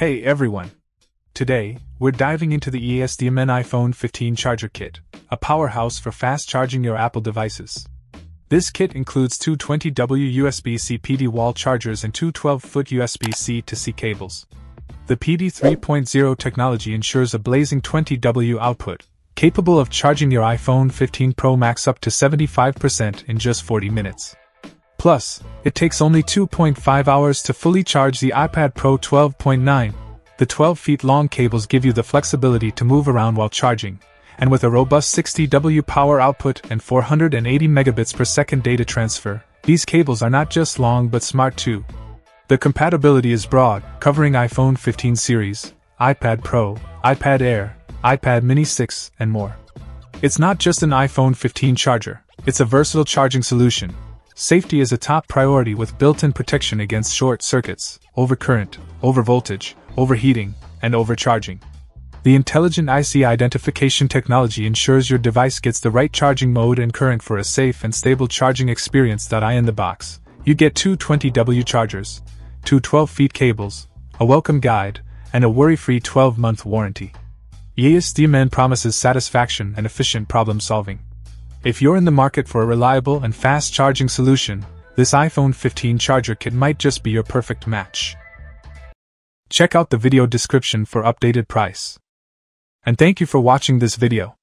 Hey everyone! Today, we're diving into the EASDMN iPhone 15 Charger Kit, a powerhouse for fast charging your Apple devices. This kit includes two 20W USB C PD wall chargers and two 12 foot USB C to C cables. The PD 3.0 technology ensures a blazing 20W output, capable of charging your iPhone 15 Pro Max up to 75% in just 40 minutes. Plus, it takes only 2.5 hours to fully charge the iPad Pro 12.9. The 12 feet long cables give you the flexibility to move around while charging, and with a robust 60W power output and 480 megabits per second data transfer, these cables are not just long but smart too. The compatibility is broad, covering iPhone 15 series, iPad Pro, iPad Air, iPad Mini 6, and more. It's not just an iPhone 15 charger, it's a versatile charging solution, Safety is a top priority with built in protection against short circuits, overcurrent, overvoltage, overheating, and overcharging. The intelligent IC identification technology ensures your device gets the right charging mode and current for a safe and stable charging experience. I in the box, you get two 20W chargers, two 12 feet cables, a welcome guide, and a worry free 12 month warranty. EASDMN promises satisfaction and efficient problem solving. If you're in the market for a reliable and fast charging solution, this iPhone 15 charger kit might just be your perfect match. Check out the video description for updated price. And thank you for watching this video.